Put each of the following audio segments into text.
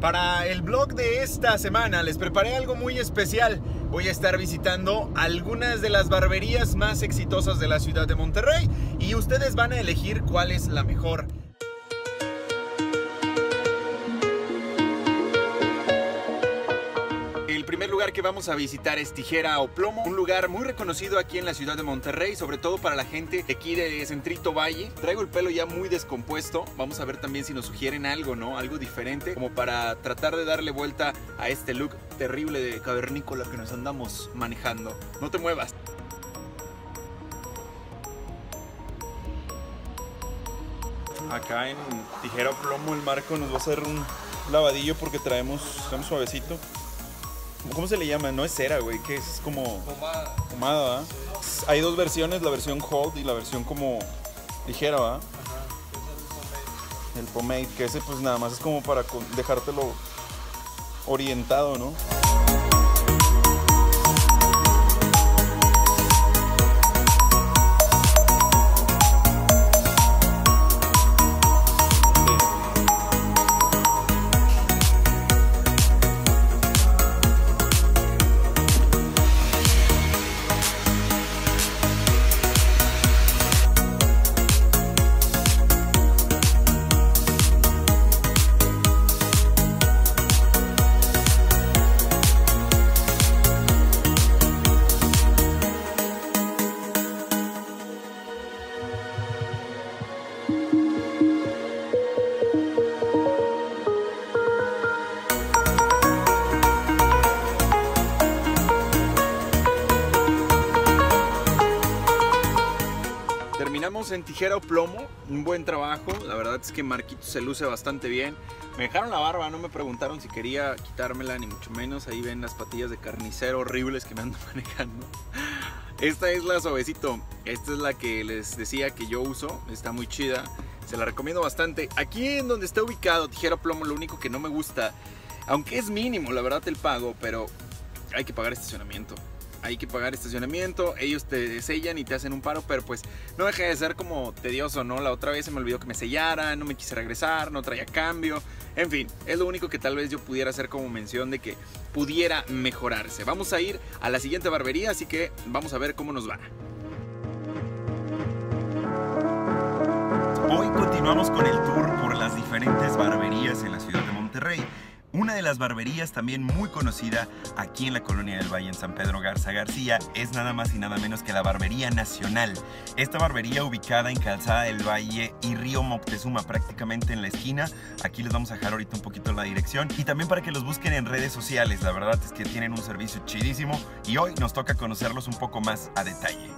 Para el blog de esta semana les preparé algo muy especial. Voy a estar visitando algunas de las barberías más exitosas de la ciudad de Monterrey y ustedes van a elegir cuál es la mejor. Lugar que vamos a visitar es Tijera o Plomo, un lugar muy reconocido aquí en la ciudad de Monterrey, sobre todo para la gente de aquí de Centrito Valle. Traigo el pelo ya muy descompuesto, vamos a ver también si nos sugieren algo, ¿no? Algo diferente, como para tratar de darle vuelta a este look terrible de cavernícola que nos andamos manejando. No te muevas. Acá en tijera o plomo el marco nos va a hacer un lavadillo porque traemos, traemos suavecito. ¿Cómo se le llama? No es cera, güey, que es como Pomada. pomada, ¿va? Hay dos versiones, la versión hold y la versión como ligera, ¿va? Ajá. El pomade, que ese pues nada más es como para dejártelo orientado, ¿no? En tijera o plomo, un buen trabajo. La verdad es que Marquito se luce bastante bien. Me dejaron la barba, no me preguntaron si quería quitármela, ni mucho menos. Ahí ven las patillas de carnicero horribles que me ando manejando. Esta es la suavecito. Esta es la que les decía que yo uso. Está muy chida. Se la recomiendo bastante. Aquí en donde está ubicado tijera o plomo, lo único que no me gusta, aunque es mínimo, la verdad, el pago, pero hay que pagar estacionamiento hay que pagar estacionamiento, ellos te sellan y te hacen un paro, pero pues no deja de ser como tedioso, ¿no? La otra vez se me olvidó que me sellaran, no me quise regresar, no traía cambio, en fin, es lo único que tal vez yo pudiera hacer como mención de que pudiera mejorarse. Vamos a ir a la siguiente barbería, así que vamos a ver cómo nos va. Hoy continuamos con el tour por las diferentes barberías en la ciudad de Monterrey. Una de las barberías también muy conocida aquí en la colonia del Valle en San Pedro Garza García es nada más y nada menos que la Barbería Nacional. Esta barbería ubicada en Calzada del Valle y Río Moctezuma prácticamente en la esquina. Aquí les vamos a dejar ahorita un poquito la dirección y también para que los busquen en redes sociales. La verdad es que tienen un servicio chidísimo y hoy nos toca conocerlos un poco más a detalle.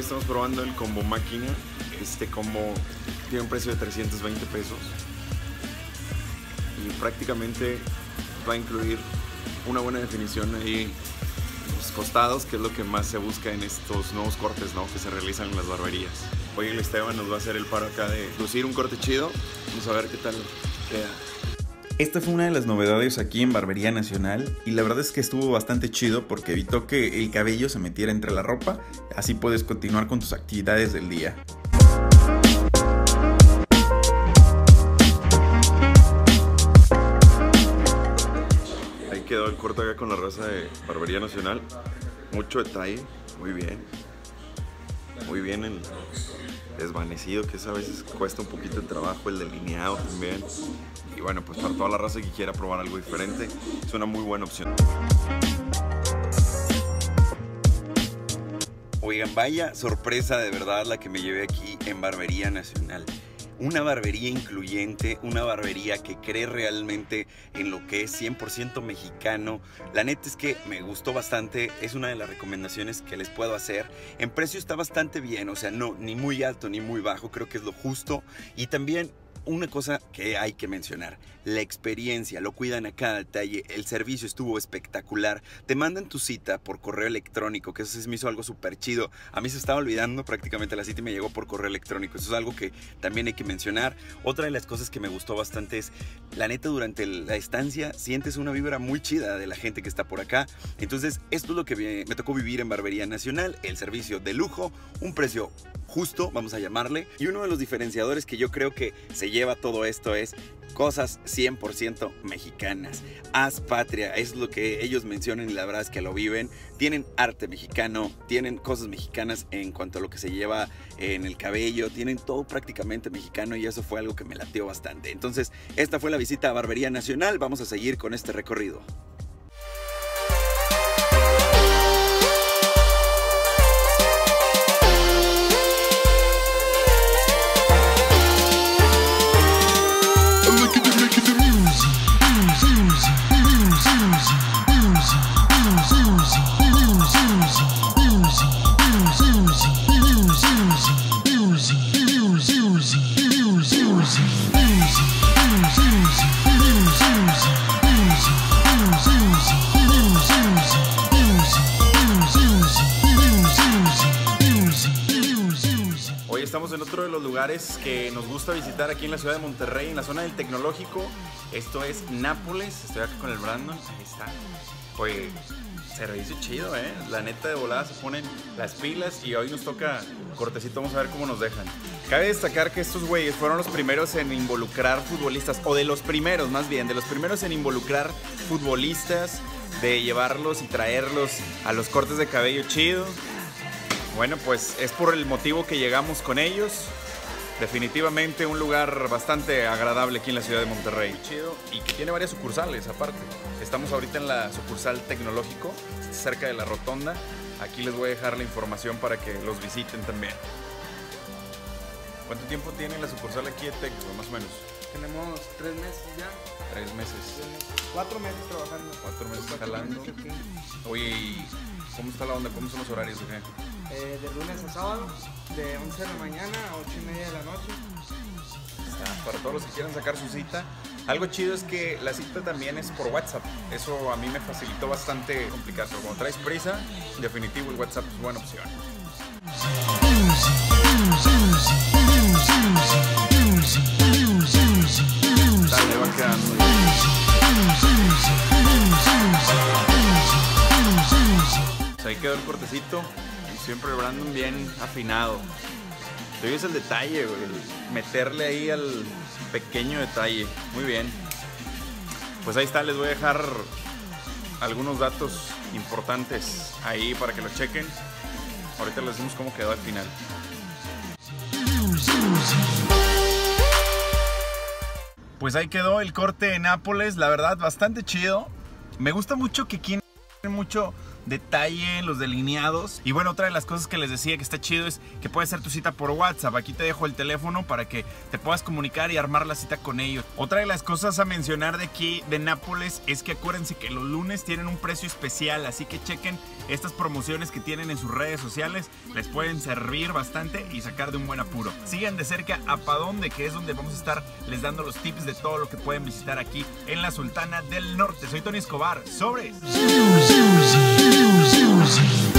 Estamos probando el combo máquina. Este combo tiene un precio de 320 pesos. Y prácticamente va a incluir una buena definición ahí los costados, que es lo que más se busca en estos nuevos cortes ¿no? que se realizan en las barberías. Hoy el Esteban nos va a hacer el paro acá de lucir un corte chido. Vamos a ver qué tal queda. Esta fue una de las novedades aquí en Barbería Nacional y la verdad es que estuvo bastante chido porque evitó que el cabello se metiera entre la ropa, así puedes continuar con tus actividades del día. Ahí quedó el corte acá con la raza de Barbería Nacional. Mucho detalle, muy bien. Muy bien el desvanecido, que eso a veces cuesta un poquito de trabajo, el delineado también. Y bueno, pues para toda la raza que quiera probar algo diferente, es una muy buena opción. Oigan, vaya sorpresa de verdad la que me llevé aquí en Barbería Nacional. Una barbería incluyente, una barbería que cree realmente en lo que es 100% mexicano. La neta es que me gustó bastante, es una de las recomendaciones que les puedo hacer. En precio está bastante bien, o sea, no, ni muy alto ni muy bajo, creo que es lo justo. Y también una cosa que hay que mencionar, la experiencia, lo cuidan a cada detalle, el servicio estuvo espectacular, te mandan tu cita por correo electrónico, que eso se me hizo algo súper chido, a mí se estaba olvidando prácticamente la cita y me llegó por correo electrónico, eso es algo que también hay que mencionar. Otra de las cosas que me gustó bastante es, la neta, durante la estancia sientes una vibra muy chida de la gente que está por acá, entonces esto es lo que me, tocó vivir en Barbería Nacional, el servicio de lujo, un precio justo, vamos a llamarle. Y uno de los diferenciadores que yo creo que se lleva todo esto es cosas 100% mexicanas. Haz patria, es lo que ellos mencionan y la verdad es que lo viven. Tienen arte mexicano, tienen cosas mexicanas en cuanto a lo que se lleva en el cabello, tienen todo prácticamente mexicano y eso fue algo que me latió bastante. Entonces, esta fue la visita a Barbería Nacional, vamos a seguir con este recorrido. Estamos en otro de los lugares que nos gusta visitar aquí en la ciudad de Monterrey, en la zona del tecnológico. Esto es Nápoles. Estoy acá con el Brandon. Ahí está. Pues servicio chido, ¿eh? La neta de volada se ponen las pilas y hoy nos toca cortecito. Vamos a ver cómo nos dejan. Cabe destacar que estos güeyes fueron los primeros en involucrar futbolistas, o de los primeros más bien, de los primeros en involucrar futbolistas, de llevarlos y traerlos a los cortes de cabello chido. Bueno, pues es por el motivo que llegamos con ellos. Definitivamente un lugar bastante agradable aquí en la ciudad de Monterrey. Chido. Y que tiene varias sucursales aparte. Estamos ahorita en la sucursal tecnológico, cerca de la rotonda. Aquí les voy a dejar la información para que los visiten también. ¿Cuánto tiempo tiene la sucursal aquí de Tecno, más o menos? Tenemos tres meses ya. Tres meses. Cuatro meses trabajando. Cuatro meses jalando. Oye, ¿y ¿cómo está la onda? ¿Cómo son los horarios? o qué? Eh, de lunes a sábado, de 11 de la mañana a 8 y media de la noche. Para todos los que quieran sacar su cita. Algo chido es que la cita también es por WhatsApp. Eso a mí me facilitó bastante complicar. Pero cuando traes prisa, definitivo el WhatsApp es buena opción. Dale, va quedando. Ahí quedó el cortecito. Siempre Brandon bien afinado. Hoy es el detalle, güey. Meterle ahí al pequeño detalle. Muy bien. Pues ahí está, les voy a dejar algunos datos importantes ahí para que lo chequen. Ahorita les decimos cómo quedó al final. Pues ahí quedó el corte de Nápoles, la verdad, bastante chido. Me gusta mucho que aquí mucho detalle los delineados. Y bueno, otra de las cosas que les decía que está chido es que puedes hacer tu cita por WhatsApp. Aquí te dejo el teléfono para que te puedas comunicar y armar la cita con ellos. Otra de las cosas a mencionar de aquí de Nápoles es que acuérdense que los lunes tienen un precio especial, así que chequen estas promociones que tienen en sus redes sociales. Les pueden servir bastante y sacar de un buen apuro. Sigan de cerca a Padonde, que es donde vamos a estar les dando los tips de todo lo que pueden visitar aquí en la Sultana del Norte. Soy Tony Escobar. Sobres. Music.